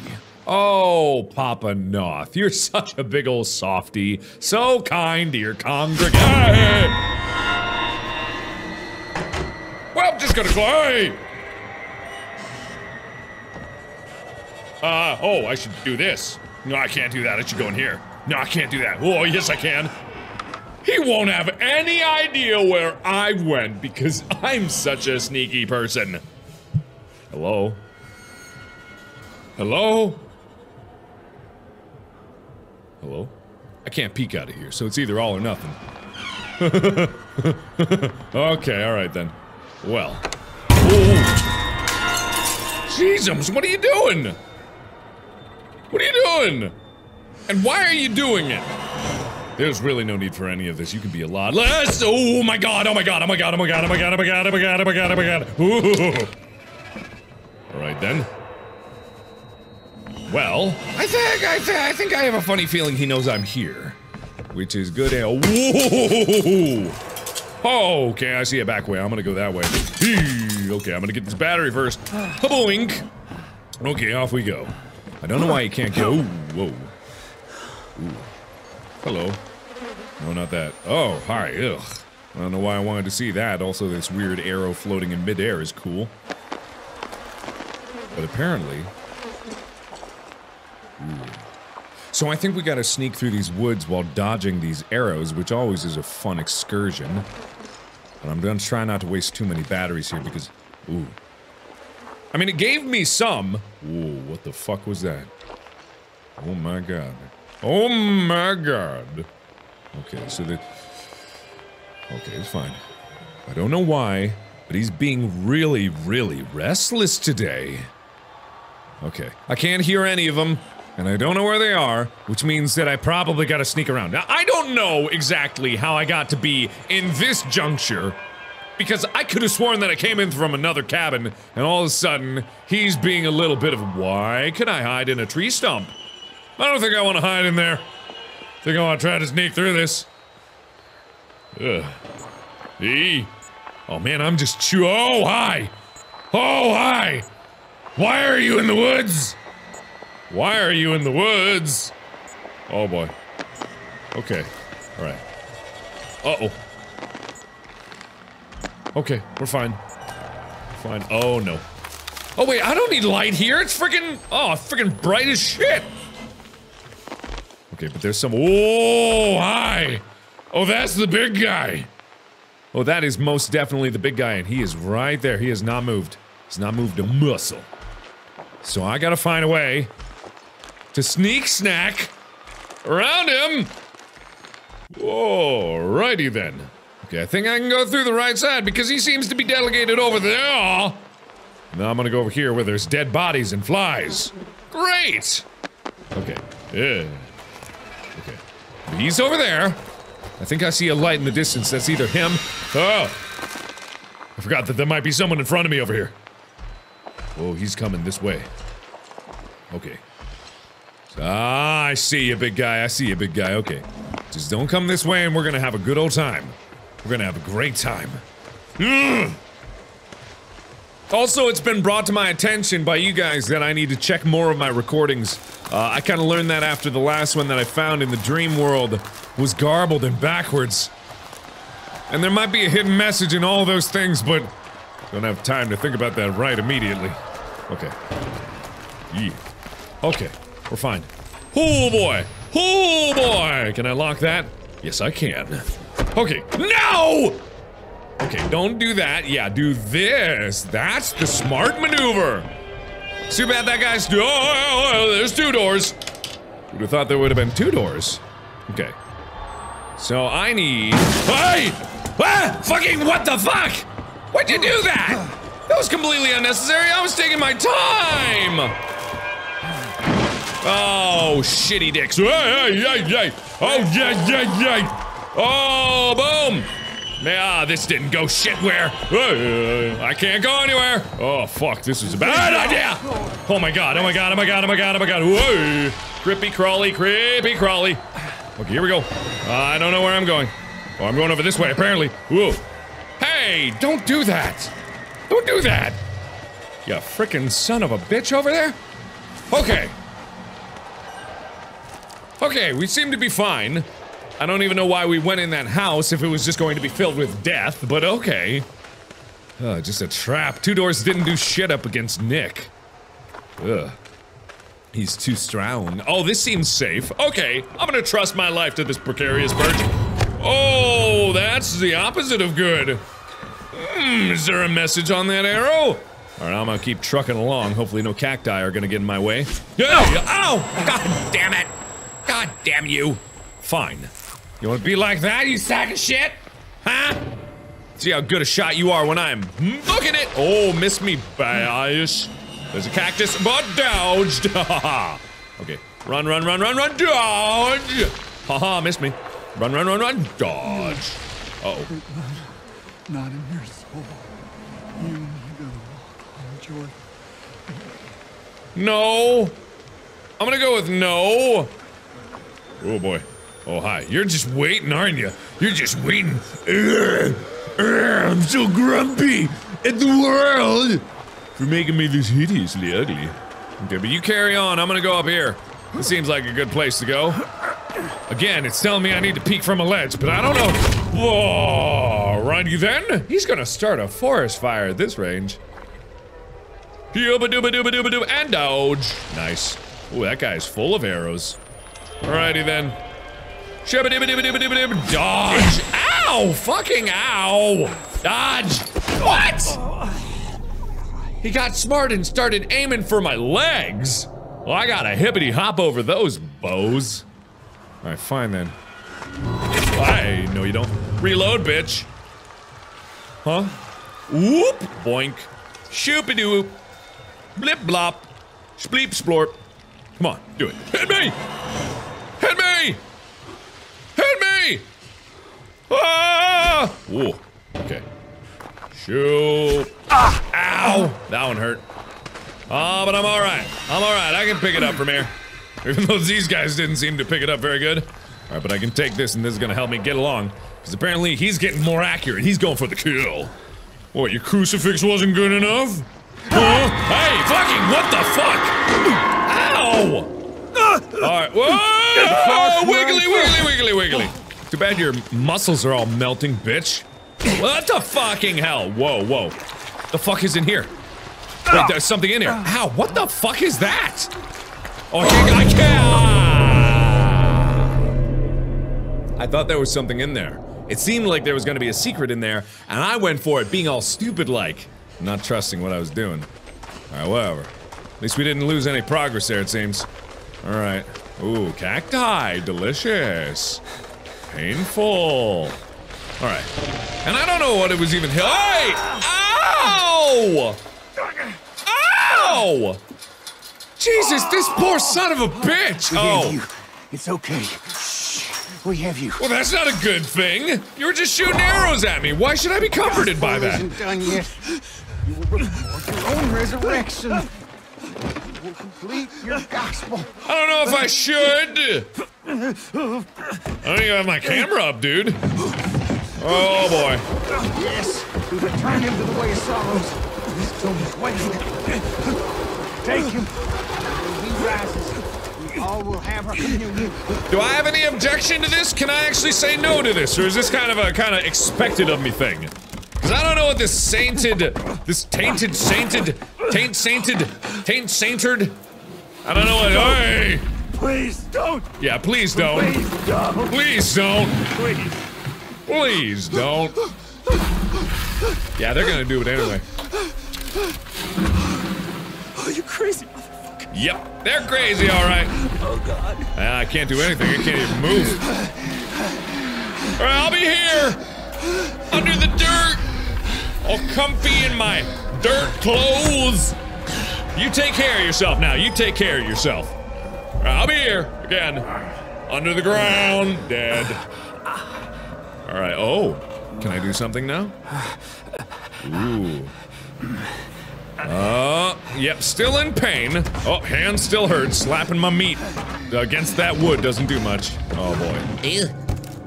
Speaker 1: Oh, Papa Knoth, you're such a big old softy. So kind to your congregation. Well, I'm just gonna go. Uh, oh, I should do this. No, I can't do that. I should go in here. No, I can't do that. Oh, yes, I can. He won't have any idea where I went because I'm such a sneaky person. Hello? Hello? Hello? I can't peek out of here, so it's either all or nothing. okay, alright then. Well. Jeezums, what are you doing? What are you doing? And why are you doing it? There's really no need for any of this. You can be a lot less. Oh my god, oh my god, oh my god, oh my god, oh my god, oh my god, oh my god, oh my god, oh my god. Ooh. Alright then. Well, I think, I think, I think I have a funny feeling he knows I'm here. Which is good! Oh, okay, I see a back way. I'm gonna go that way. Okay, I'm gonna get this battery first. Boink! Okay, off we go. I don't know why you can't go. Whoa. Ooh. Hello. No, not that. Oh, hi. Ugh. I don't know why I wanted to see that. Also, this weird arrow floating in midair is cool. But apparently. Ooh. So I think we gotta sneak through these woods while dodging these arrows, which always is a fun excursion. But I'm gonna try not to waste too many batteries here because. Ooh. I mean, it gave me some. Ooh, what the fuck was that? Oh my god. Oh my god. Okay, so the. Okay, it's fine. I don't know why, but he's being really, really restless today. Okay, I can't hear any of them. And I don't know where they are, which means that I probably gotta sneak around. Now, I don't know exactly how I got to be in this juncture, because I could have sworn that I came in from another cabin, and all of a sudden, he's being a little bit of why can I hide in a tree stump? I don't think I want to hide in there. Think I want to try to sneak through this. Ugh. E. Oh man, I'm just chew. Oh hi. Oh hi. Why are you in the woods? Why are you in the woods? Oh boy. Okay. All right. Uh oh. Okay, we're fine. Fine. Oh no. Oh wait, I don't need light here. It's freaking oh, freaking bright as shit. Okay, but there's some. Oh hi. Oh, that's the big guy. Oh, that is most definitely the big guy, and he is right there. He has not moved. He's not moved a muscle. So I gotta find a way to sneak snack around him. Alrighty then. Okay, I think I can go through the right side because he seems to be delegated over there. Now I'm gonna go over here where there's dead bodies and flies. Great! Okay. Yeah. He's over there. I think I see a light in the distance. That's either him. Oh! I forgot that there might be someone in front of me over here. Oh, he's coming this way. Okay. Ah, I see you, big guy. I see you, big guy. Okay. Just don't come this way and we're gonna have a good old time. We're gonna have a great time. Ugh. Also, it's been brought to my attention by you guys that I need to check more of my recordings. Uh, I kind of learned that after the last one that I found in the dream world was garbled and backwards. And there might be a hidden message in all those things, but don't have time to think about that right immediately. Okay. Yeah. Okay, we're fine. Oh boy! Oh boy! Can I lock that? Yes, I can. Okay, no! Okay, don't do that. Yeah, do this. That's the smart maneuver. Too bad that guy's. Oh, oh, oh, there's two doors. Would have thought there would have been two doors. Okay. So I need. Hey! Ah! Fucking what the fuck? Why'd you do that? That was completely unnecessary. I was taking my time. Oh, shitty dicks. Hey, hey, hey, hey. Oh, yeah, yeah, yeah. Oh, boom. Ah, this didn't go shit where. Uh, I can't go anywhere. Oh, fuck, this is a bad idea. Oh my god, oh my god, oh my god, oh my god, oh my god. Whoa. Creepy crawly, creepy crawly. Okay, here we go. Uh, I don't know where I'm going. Oh, I'm going over this way, apparently. Whoa. Hey, don't do that. Don't do that. You frickin' son of a bitch over there. Okay. Okay, we seem to be fine. I don't even know why we went in that house if it was just going to be filled with death, but okay. Just a trap. Two doors didn't do shit up against Nick. Ugh. He's too strong. Oh, this seems safe. Okay, I'm gonna trust my life to this precarious bird. Oh, that's the opposite of good. Hmm, is there a message on that arrow? Alright, I'm gonna keep trucking along. Hopefully no cacti are gonna get in my way. Hey! Ow! God damn it! God damn you! Fine. You wanna be like that, you sack of shit? Huh? See how good a shot you are when I'm booking it! Oh, miss me, bash. There's a cactus, but dodged! okay. Run, run, run, run, run, dodge! Haha, miss me. Run, run, run, run, dodge. Uh oh.
Speaker 9: Not in your soul. You need to walk on Jordan.
Speaker 1: No. I'm gonna go with no. Oh boy. Oh hi. You're just waiting, aren't you? You're just waiting. Ugh. Ugh, I'm so grumpy at the world for making me this hideously ugly. Okay, but you carry on. I'm gonna go up here. This seems like a good place to go. Again, it's telling me I need to peek from a ledge, but I don't know. Whoa, righty then. He's gonna start a forest fire at this range. Dooba dooba dooba dooba dooba and dodge. Nice. Ooh, that guy's full of arrows. Alrighty then. Dodge. Ow! Fucking ow! Dodge. What? He got smart and started aiming for my legs. Well, I gotta hippity hop over those bows. Alright, fine then. Hey, no you don't. Reload, bitch. Huh? Whoop! Boink. Shoopy-doo. Blip blop. Spleep splorp. Come on, do it. Hit me! Hit me! Ah! Whoa. Okay. Shoot. Ah! Ow! That one hurt. Oh, but I'm alright. I'm alright. I can pick it up from here. Even though these guys didn't seem to pick it up very good. Alright, but I can take this and this is gonna help me get along. Because apparently he's getting more accurate. He's going for the kill. What, your crucifix wasn't good enough? Huh? Hey, fucking what the fuck? Ow! Alright, whoa! Wiggly, wiggly, wiggly, wiggly. Too bad your muscles are all melting, bitch. What the fucking hell? Whoa, whoa. The fuck is in here? Wait, there's something in here. Ow, what the fuck is that? Oh, I can't. I can't. I thought there was something in there. It seemed like there was gonna be a secret in there, and I went for it, being all stupid like, not trusting what I was doing. Alright, whatever. At least we didn't lose any progress there, it seems. Alright. Ooh, cacti. Delicious. Painful. Alright. And I don't know what it was even. Hey! Ow! Ow! Jesus, this poor son of a bitch!
Speaker 4: We
Speaker 1: Oh.
Speaker 4: have you. It's okay. Shh. We have you.
Speaker 1: Well, that's not a good thing. You were just shooting arrows at me. Why should I be comforted by that?
Speaker 4: isn't done yet. You will record your own resurrection. You will complete your gospel.
Speaker 1: I don't know if I should. I don't even have my camera up, dude. Oh boy.
Speaker 4: Yes, we return him to the way of sorrows. This tomb is waiting. Take him. When he rises, we all will have our communion.
Speaker 1: Do I have any objection to this? Can I actually say no to this, or is this kind of a kind of expected of me thing? Because I don't know what this sainted, this tainted, sainted, taint sainted, taint sainted. I don't know what. Hey!
Speaker 4: Please don't.
Speaker 1: Yeah, please don't.
Speaker 4: Please don't.
Speaker 1: Please don't.
Speaker 4: Please.
Speaker 1: Please don't. Yeah, they're gonna do it anyway.
Speaker 4: Oh, you crazy.
Speaker 1: Yep, they're crazy, all right.
Speaker 4: Oh God.
Speaker 1: I can't do anything. I can't even move. All right, I'll be here under the dirt, all comfy in my dirt clothes. You take care of yourself now. You take care of yourself. I'll be here again, under the ground, dead. All right. Oh, can I do something now? Ooh. Uh, yep, still in pain. Oh, hand still hurts. Slapping my meat against that wood doesn't do much. Oh boy. Ew.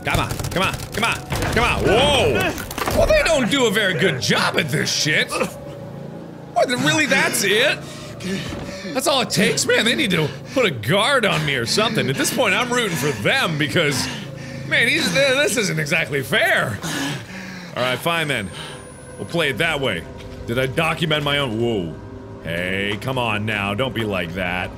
Speaker 1: Come on, come on, come on, come on. Whoa! Well, they don't do a very good job at this shit. What, really, that's it? That's all it takes, man. They need to put a guard on me or something. At this point, I'm rooting for them because, man, this isn't exactly fair. All right, fine then. We'll play it that way. Did I document my own? Whoa. Hey, come on now. Don't be like that.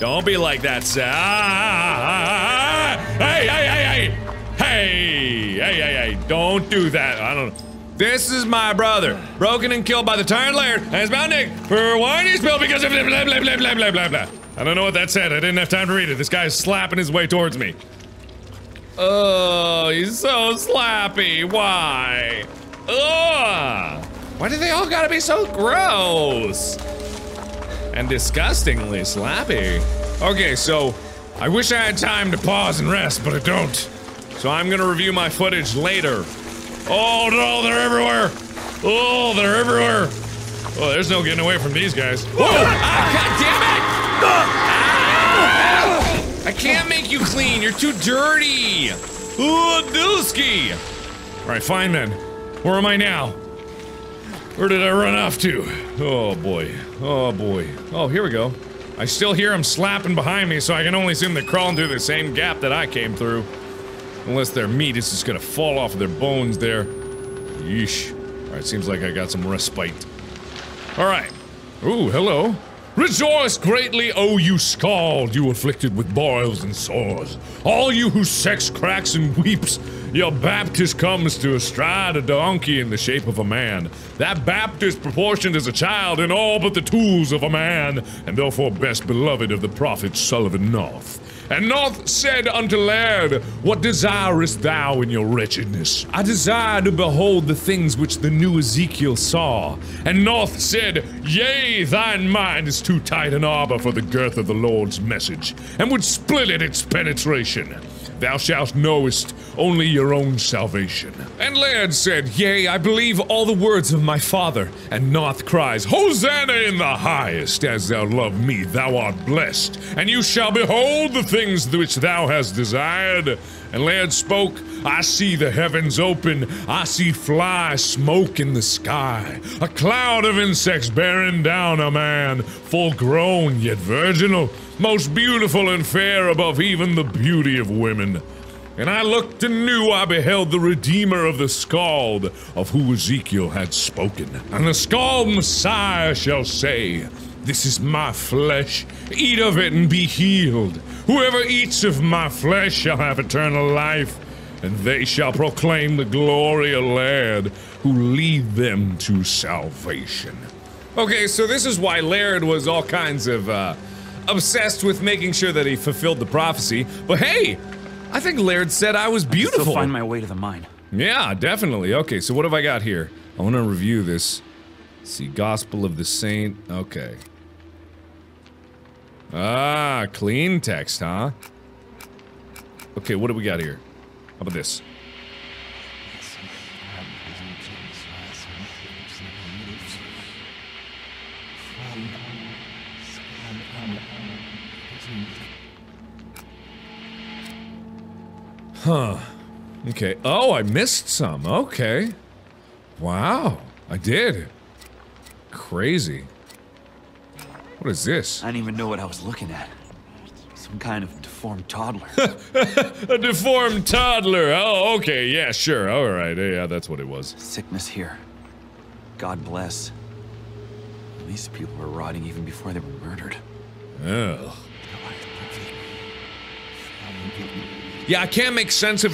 Speaker 1: Don't be like that, Sa- ah, ah, ah, ah, Hey, hey, hey, hey! Hey, hey, hey, hey! Don't do that. I don't. This is my brother, broken and killed by the Tyrant Laird, and his bounding. Nick for wine he spilled because of blah, blah, blah, blah, blah, blah, blah, blah. I don't know what that said. I didn't have time to read it. This guy is slapping his way towards me. Oh, he's so slappy. Why? Ugh. Why do they all gotta be so gross? And disgustingly slappy. Okay, so I wish I had time to pause and rest, but I don't. So I'm gonna review my footage later Oh no, they're everywhere! Oh, they're everywhere! Oh, there's no getting away from these guys. Whoa! Ah, God damn it! Ah! I can't make you clean. You're too dirty. Ooh, dooski. All right, fine then. Where am I now? Where did I run off to? Oh boy. Oh boy. Oh, here we go. I still hear them slapping behind me, so I can only assume they're crawling through the same gap that I came through. Unless their meat is just gonna fall off of their bones there. Yeesh. Alright, seems like I got some respite. Alright. Ooh, hello. Rejoice greatly, O you scald, you afflicted with boils and sores. All you whose sex cracks and weeps, your Baptist comes to astride a donkey in the shape of a man. That Baptist proportioned as a child in all but the tools of a man, and therefore best beloved of the prophet Sullivan Knoth. And Knoth said unto Laird, What desirest thou in your wretchedness? I desire to behold the things which the new Ezekiel saw. And Knoth said, Yea, thine mind is too tight an arbor for the girth of the Lord's message, and would split at its penetration. Thou shalt knowest only your own salvation. And Laird said, Yea, I believe all the words of my father. And Knoth cries, Hosanna in the highest, as thou love me, thou art blessed, and you shall behold the things which thou hast desired. And Laird spoke, I see the heavens open, I see fly smoke in the sky, a cloud of insects bearing down a man, full grown yet virginal, most beautiful and fair above even the beauty of women. And I looked and knew I beheld the Redeemer of the Scalled, of who Ezekiel had spoken. And the Scalled Messiah shall say, This is my flesh, eat of it and be healed. Whoever eats of my flesh shall have eternal life, and they shall proclaim the glory of Laird, who lead them to salvation.
Speaker 2: Okay, so this is why Laird was all kinds of, uh, obsessed with making sure that he fulfilled the prophecy. But hey, I think Laird said I was beautiful.
Speaker 10: Still find my way to the mine.
Speaker 2: Yeah, definitely. Okay, so what have I got here? I want to review this. Let's see, Gospel of the Saint. Okay. Ah, clean text, huh? Okay, what do we got here? How about this? Huh. Okay. Oh, I missed some. Okay. Wow. I did. Crazy. What is this?
Speaker 10: I didn't even know what I was looking at. Some kind of deformed toddler.
Speaker 2: A deformed toddler. Oh, okay. Yeah, sure. All right. Yeah, that's what it was.
Speaker 10: Sickness here. God bless. These people were rotting even before they were murdered.
Speaker 2: Oh. Yeah, I can't make sense of